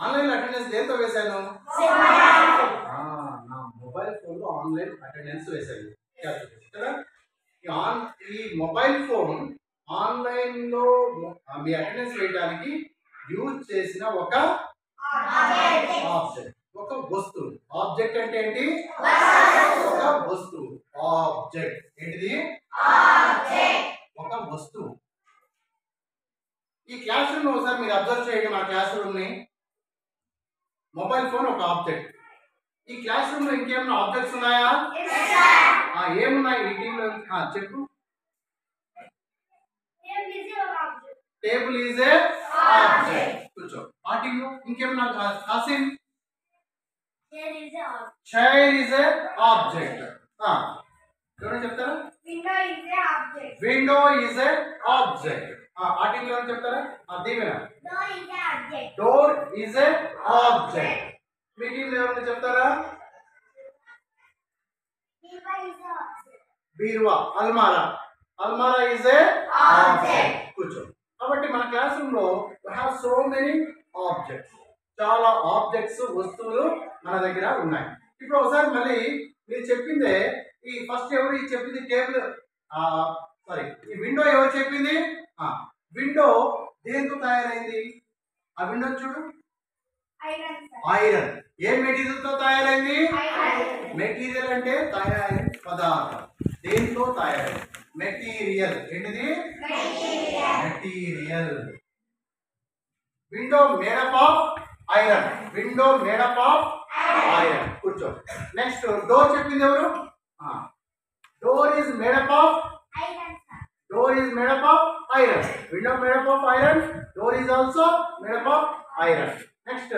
Online attendance దేంతో వేశాను? నా మొబైల్ ఫోన్లో ఆన్లైన్ అటెండెన్స్ వేశాను కదా? ఆన్ ఈ మొబైల్ ఫోన్ ఆన్లైన్లో మొ- అటెండెన్స్ వేయడానికి యూజ్ చేసిన ఒక ఆబ్జెక్ట్. ఒక వస్తువు. ఆబ్జెక్ట్ అంటే ఏంటి? ఒక వస్తువు. ఆబ్జెక్ట్. ఏంటిది? ఒక వస్తువు. ఈ క్లాస్ రూమ్ ఒకసారి మీరు అబ్జర్వ్ చేయండి మా క్లాస్ రూమ్ని మొబైల్ ఫోన్ ఒక ఆబ్జెక్ట్ ఈ క్లాస్ రూమ్లో ఇంకేమైనా ఆబ్జెక్ట్స్ ఉన్నాయా? ఆ, ఏమున్నాయి? ఈ టీంలో చెప్పు. టేబుల్ ఈజ్ ఏ ఆబ్జెక్ట్ కూర్చో. ఆ టీంలో ఇంకేమైనా కా- Kasim chair is a object ఎవరైనా చెప్తారా? విండో ఈజ్ ఏ ఆబ్జెక్ట్ ఆ టీంలో చెప్తారా? ఆ Deevena. Door is a object మీ టీంలో ఎవరైనా చెప్తారా? బీరువా అల్మారా. అల్మారా ఈజ్ ఏ ఆబ్జెక్ట్ కూర్చో. కాబట్టి మన క్లాస్ రూమ్లో హ్యావ్ సో మెనీ ఆబ్జెక్ట్స్ చాలా ఆబ్జెక్ట్స్ వస్తువులు మన దగ్గర ఉన్నాయి. ఇప్పుడు ఒకసారి మళ్ళీ మీరు చెప్పిందే ఈ ఫస్ట్ ఎవరు? ఈ చెప్పింది టేబుల్ సారీ ఈ విండో ఎవరు చెప్పింది? విండో దేంతో తయారైంది? ఆ విండో చూడు. ఐరన్ ఏ మెటీరియల్తో తయారైంది? మెటీరియల్ అంటే తయారైన పదార్థం. దేంతో తయారైంది? మెటీరియల్. ఏంటిది? Material. Window made up of iron. Window made up of iron. కూర్చో. నెక్స్ట్ డోర్ చెప్పింది ఎవరు? Door is made up of door is made up of iron. Window made up of iron door is also made up of iron next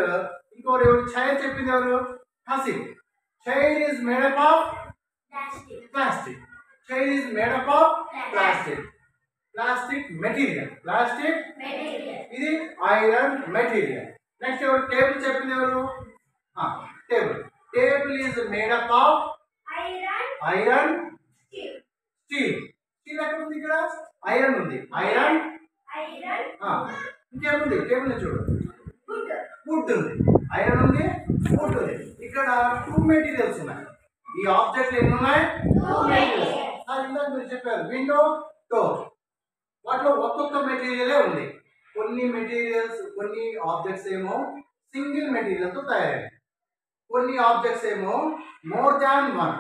ఇంకోరు ఎవరు chair చెప్పింది ఎవరు Haseeb chair is made up of plastic chair is made up of plastic plastic material plastic ఇది iron material next ఎవరు? Table చెప్పింది ఎవరు? Table table is made up of iron steel steel ఎక్కడ ఉంది ఇక్కడ? ఐరన్ ఉంది. ఐరన్ ఇంకేముంది? Table చూడు. వుడ్ ఉంది. ఐరన్ ఉంది. వుడ్ ఉంది. ఇక్కడ టూ మెటీరియల్స్ ఉన్నాయి ఈ ఆబ్జెక్ట్ ఎన్ని ఉన్నాయి సార్ ఇందాక మీరు చెప్పారు విండో డోర్ వాటిలో ఒక్కొక్క మెటీరియలే ఉంది కొన్ని మెటీరియల్స్ కొన్ని ఆబ్జెక్ట్స్ ఏమో సింగిల్ మెటీరియల్తో తయారైనవి కొన్ని ఆబ్జెక్ట్స్ ఏమో మోర్ దాన్ వన్